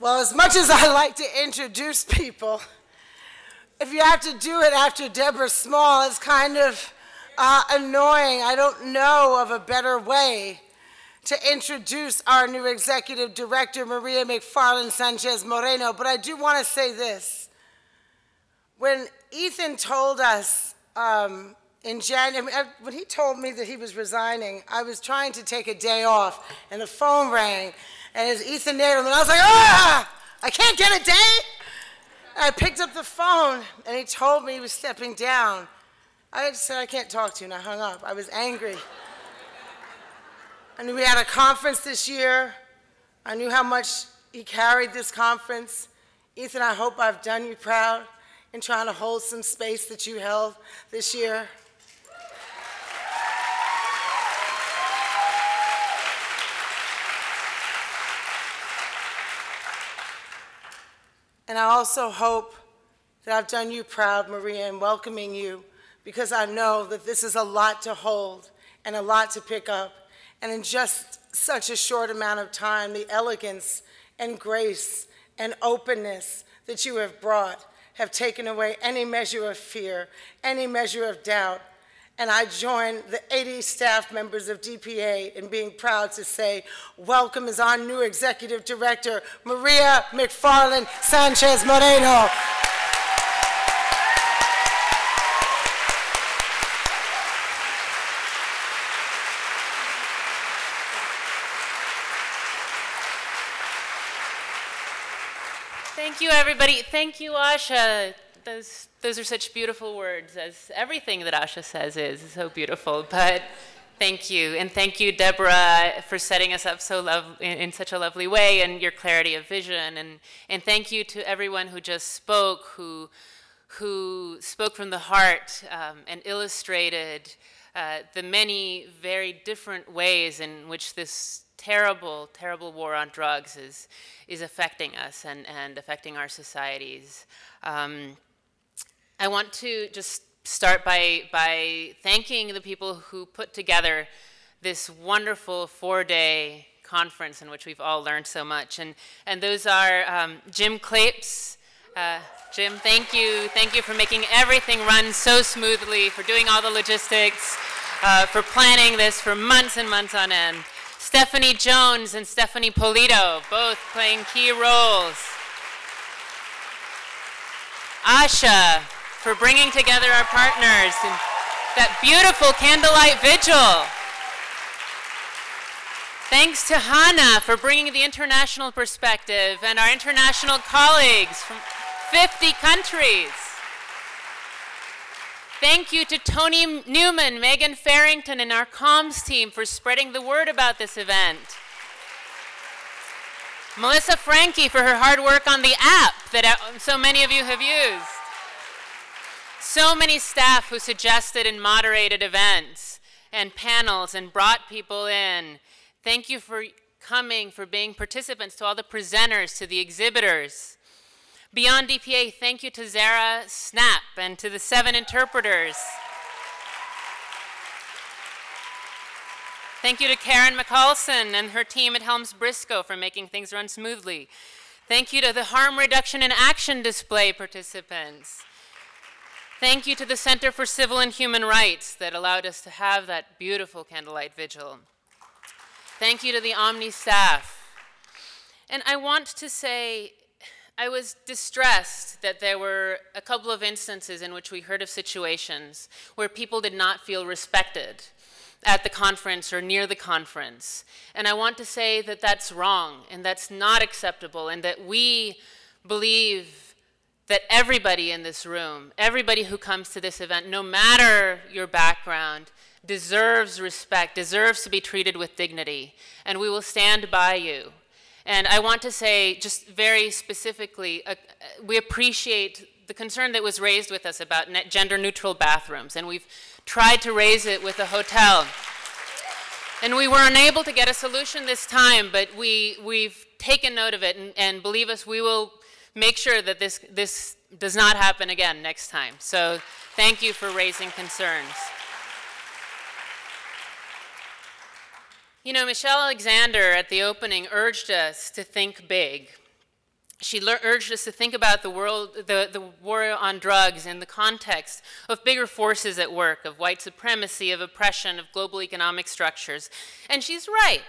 Well, as much as I like to introduce people, if you have to do it after Deborah Small, it's kind of uh, annoying. I don't know of a better way to introduce our new executive director, Maria McFarland Sanchez Moreno, but I do want to say this. When Ethan told us um, in January, uh, when he told me that he was resigning, I was trying to take a day off, and the phone rang, and it was Ethan Nadelmann, and I was like, ah, I can't get a date. And I picked up the phone, and he told me he was stepping down. I said, I can't talk to you, and I hung up. I was angry. I knew we had a conference this year. I knew how much he carried this conference. Ethan, I hope I've done you proud in trying to hold some space that you held this year. And I also hope that I've done you proud, Maria, in welcoming you because I know that this is a lot to hold and a lot to pick up. And in just such a short amount of time, the elegance and grace and openness that you have brought have taken away any measure of fear, any measure of doubt, and I join the 80 staff members of DPA in being proud to say, welcome is our new executive director, Maria McFarland Sanchez Moreno. Thank you, everybody. Thank you, Asha those, those are such beautiful words, as everything that Asha says is so beautiful. But thank you. And thank you, Deborah, for setting us up so in, in, such a lovely way and your clarity of vision. And, and thank you to everyone who just spoke, who, who spoke from the heart um, and illustrated uh, the many very different ways in which this terrible, terrible war on drugs is, is affecting us and, and affecting our societies. Um, I want to just start by, by thanking the people who put together this wonderful four-day conference in which we've all learned so much. And, and those are um, Jim Clapes. Uh, Jim, thank you. Thank you for making everything run so smoothly, for doing all the logistics, uh, for planning this for months and months on end. Stephanie Jones and Stephanie Polito, both playing key roles. Asha, for bringing together our partners in that beautiful candlelight vigil. Thanks to Hannah for bringing the international perspective and our international colleagues from 50 countries. Thank you to Tony Newman, Megan Farrington, and our comms team for spreading the word about this event. Melissa Frankie for her hard work on the app that uh, so many of you have used. So many staff who suggested and moderated events and panels and brought people in. Thank you for coming, for being participants, to all the presenters, to the exhibitors. Beyond DPA, thank you to Zara Snapp and to the seven interpreters. Thank you to Karen McCallson and her team at Helms Briscoe for making things run smoothly. Thank you to the Harm Reduction in Action display participants. Thank you to the Center for Civil and Human Rights that allowed us to have that beautiful candlelight vigil. Thank you to the Omni staff. And I want to say, I was distressed that there were a couple of instances in which we heard of situations where people did not feel respected at the conference or near the conference. And I want to say that that's wrong and that's not acceptable and that we believe that everybody in this room, everybody who comes to this event, no matter your background, deserves respect, deserves to be treated with dignity, and we will stand by you. And I want to say, just very specifically, uh, we appreciate the concern that was raised with us about gender neutral bathrooms, and we've tried to raise it with the hotel. And we were unable to get a solution this time, but we, we've taken note of it, and, and believe us, we will make sure that this, this does not happen again next time. So thank you for raising concerns. You know, Michelle Alexander at the opening urged us to think big. she urged us to think about the, world, the, the war on drugs in the context of bigger forces at work, of white supremacy, of oppression, of global economic structures. And she's right.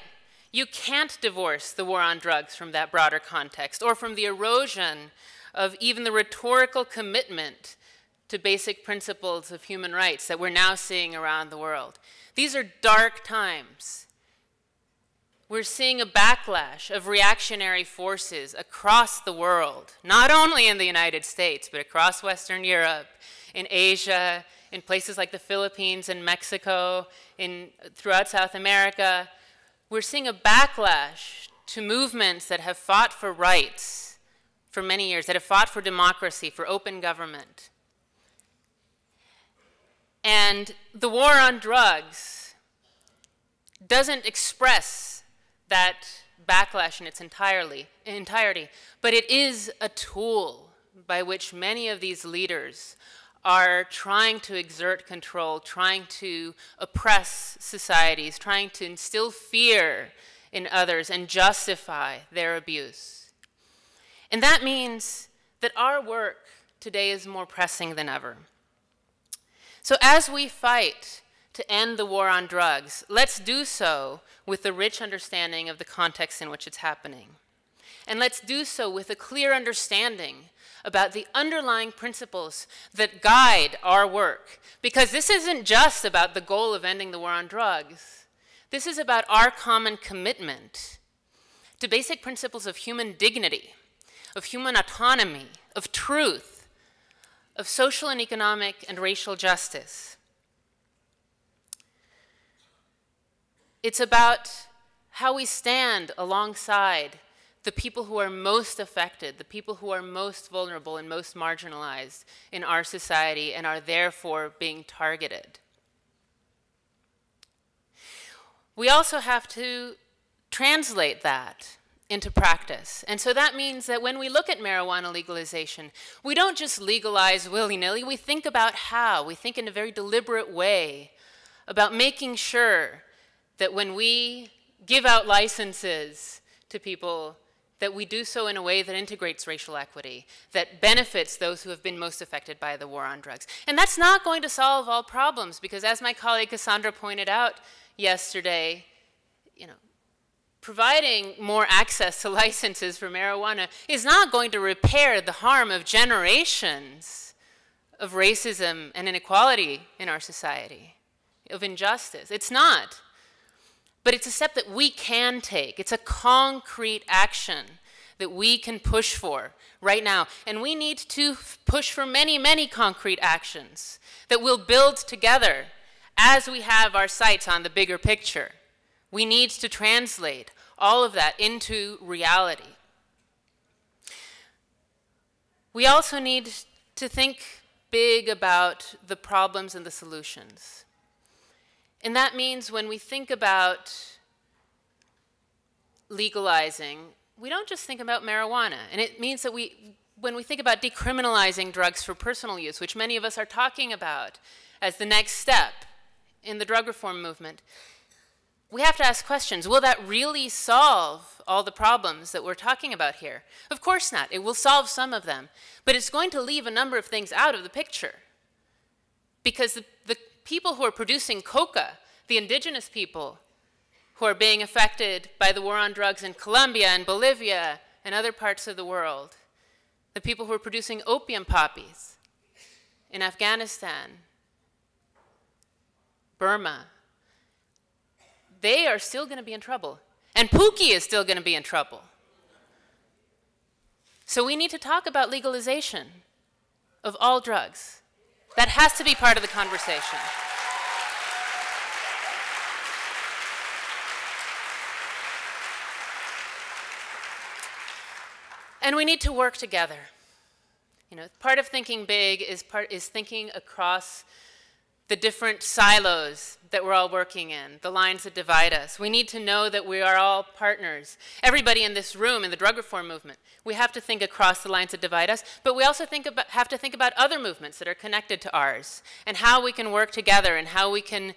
You can't divorce the war on drugs from that broader context or from the erosion of even the rhetorical commitment to basic principles of human rights that we're now seeing around the world. These are dark times. We're seeing a backlash of reactionary forces across the world, not only in the United States, but across Western Europe, in Asia, in places like the Philippines and Mexico, in, throughout South America. We're seeing a backlash to movements that have fought for rights for many years, that have fought for democracy, for open government. And the war on drugs doesn't express that backlash in its entirely, entirety, but it is a tool by which many of these leaders are trying to exert control, trying to oppress societies, trying to instill fear in others and justify their abuse. And that means that our work today is more pressing than ever. So as we fight to end the war on drugs, let's do so with a rich understanding of the context in which it's happening. And let's do so with a clear understanding about the underlying principles that guide our work. Because this isn't just about the goal of ending the war on drugs. This is about our common commitment to basic principles of human dignity, of human autonomy, of truth, of social and economic and racial justice. It's about how we stand alongside the people who are most affected, the people who are most vulnerable and most marginalized in our society and are therefore being targeted. We also have to translate that into practice. And so that means that when we look at marijuana legalization, we don't just legalize willy-nilly, we think about how. We think in a very deliberate way about making sure that when we give out licenses to people that we do so in a way that integrates racial equity, that benefits those who have been most affected by the war on drugs. And that's not going to solve all problems because as my colleague Cassandra pointed out yesterday, you know, providing more access to licenses for marijuana is not going to repair the harm of generations of racism and inequality in our society, of injustice. It's not. But it's a step that we can take. It's a concrete action that we can push for right now. And we need to push for many, many concrete actions that we'll build together as we have our sights on the bigger picture. We need to translate all of that into reality. We also need to think big about the problems and the solutions. And that means when we think about legalizing, we don't just think about marijuana. And it means that we, when we think about decriminalizing drugs for personal use, which many of us are talking about as the next step in the drug reform movement, we have to ask questions. Will that really solve all the problems that we're talking about here? Of course not. It will solve some of them. But it's going to leave a number of things out of the picture. Because the, people who are producing coca, the indigenous people who are being affected by the war on drugs in Colombia and Bolivia and other parts of the world, the people who are producing opium poppies in Afghanistan, Burma, they are still going to be in trouble. And Pookie is still going to be in trouble. So we need to talk about legalization of all drugs. That has to be part of the conversation. And we need to work together. You know, part of thinking big is, part, is thinking across the different silos that we're all working in, the lines that divide us. We need to know that we are all partners. Everybody in this room in the drug reform movement, we have to think across the lines that divide us, but we also think about, have to think about other movements that are connected to ours and how we can work together and how we can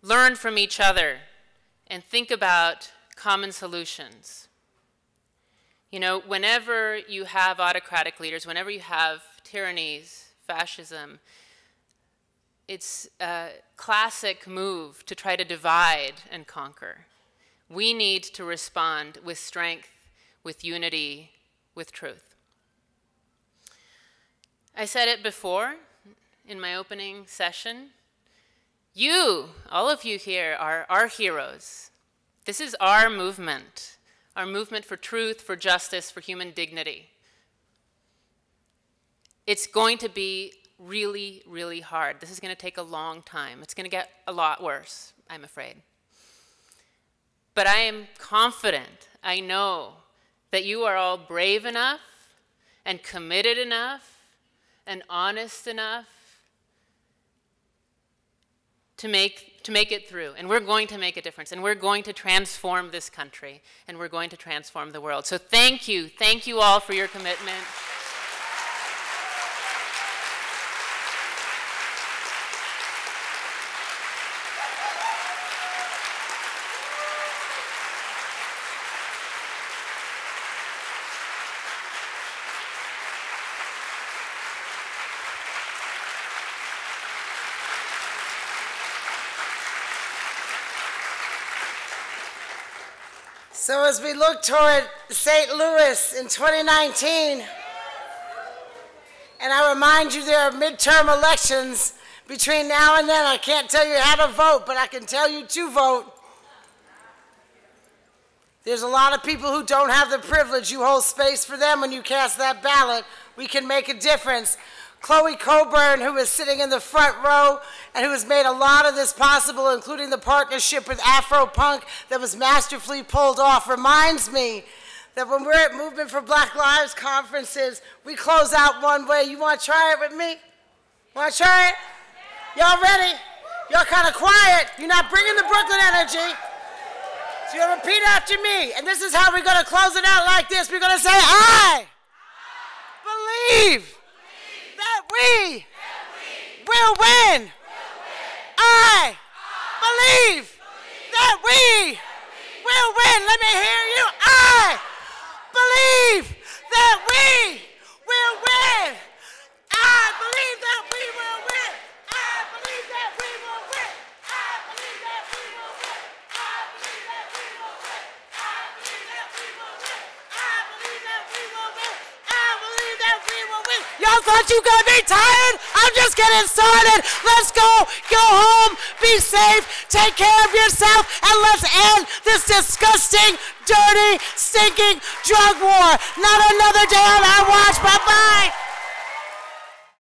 learn from each other and think about common solutions. You know, whenever you have autocratic leaders, whenever you have tyrannies, fascism, it's a classic move to try to divide and conquer. We need to respond with strength, with unity, with truth. I said it before in my opening session. You, all of you here, are our heroes. This is our movement, our movement for truth, for justice, for human dignity. It's going to be really, really hard. This is going to take a long time. It's going to get a lot worse, I'm afraid. But I am confident, I know, that you are all brave enough and committed enough and honest enough to make, to make it through. And we're going to make a difference. And we're going to transform this country. And we're going to transform the world. So thank you. Thank you all for your commitment. So as we look toward St. Louis in 2019, and I remind you there are midterm elections between now and then. I can't tell you how to vote, but I can tell you to vote. There's a lot of people who don't have the privilege. You hold space for them when you cast that ballot. We can make a difference. Chloe Cockburn, who is sitting in the front row and who has made a lot of this possible, including the partnership with Afropunk that was masterfully pulled off, reminds me that when we're at Movement for Black Lives conferences, we close out one way. You want to try it with me? Want to try it? Y'all ready? Y'all kind of quiet. You're not bringing the Brooklyn energy. So you'll repeat after me. And this is how we're going to close it out like this. We're going to say, I, thought you gonna be tired? I'm just getting started. Let's go. Go home. Be safe. Take care of yourself. And let's end this disgusting, dirty, stinking drug war. Not another day I'm